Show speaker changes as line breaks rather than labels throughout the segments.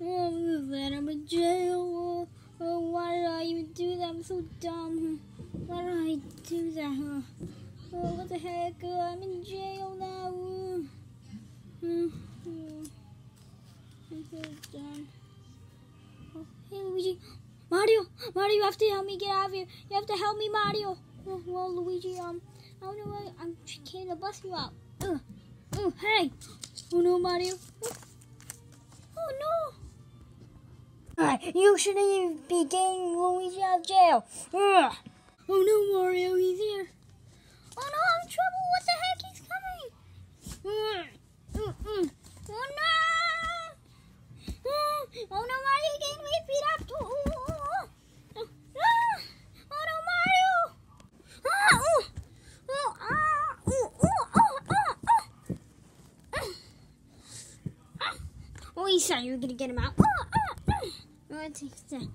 oh, then I'm in jail. Oh, oh, why did I even do that? I'm so dumb. Why did I do that? Oh, what the heck? Uh, I'm in jail now. Uh, I'm so dumb. Oh, hey, Luigi. Mario, Mario, you have to help me get out of here. You have to help me, Mario. Oh, well, Luigi, um, I don't know why I'm trying to bust you out. Ugh. Oh, hey. Oh, no, Mario. Oh, no. You shouldn't even be getting Luigi out of jail. Ugh. Oh, no, Mario, he's here. Oh, no, I'm in trouble. What the heck? He's coming. Mm, mm, mm. Oh, no. Mm. Oh, no, Mario, getting me beat up. Oh, oh, oh, oh. Oh, ah. oh no, Mario. Ah, oh. Oh, ah, oh, oh, oh, oh, oh. Ah. He said you were gonna get him out. Oh, ah, ah. Oh, I think that.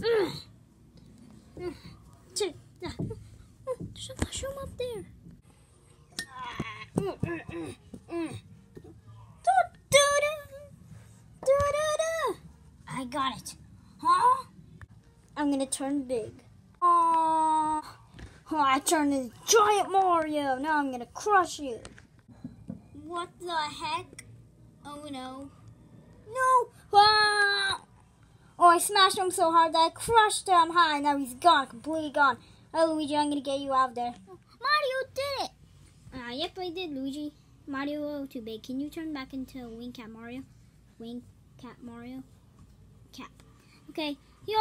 Mm. That. There's a mushroom up there. Ah. ah, ah, ah I got it. Huh? I'm gonna turn big. Oh, I turned into giant Mario. Now I'm gonna crush you. What the heck? Oh no. No! Ah! Oh, I smashed him so hard that I crushed him high. Now he's gone, completely gone. Oh, Luigi, I'm gonna get you out of there. Mario did it! Uh, yep, I did, Luigi. Mario, oh, too big. Can you turn back into Wing Cat Mario? Wing Cat Mario? Cat. Okay. Yo!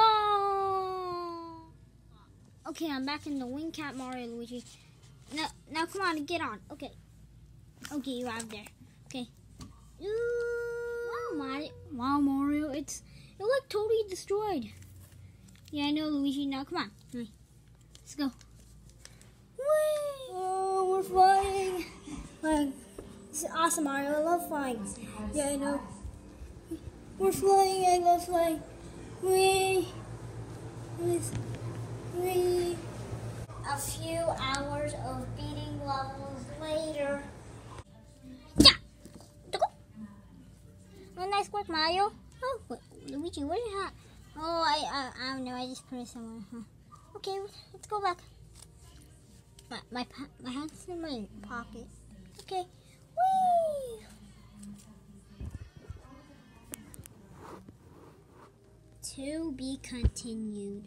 Okay, I'm back in the Wing Cat Mario, Luigi. Now, now come on, get on. Okay. Okay, you out of there. Okay. Ooh, wow, Mario. Wow, Mario. It's it looked totally destroyed. Yeah, I know, Luigi. Now, come on. Let's go. Whee! Oh, we're flying. Like, this is awesome, Mario. I love flying. Yeah, I know. We're flying. I love flying. Whee! Whee! A few hours of beating levels Oh, nice work, Mario. Oh, Luigi, where's your hat? Oh, I, I, I don't know. I just put it somewhere. Huh. Okay, let's go back. My, my, my hat's in my pocket. Okay. To be continued.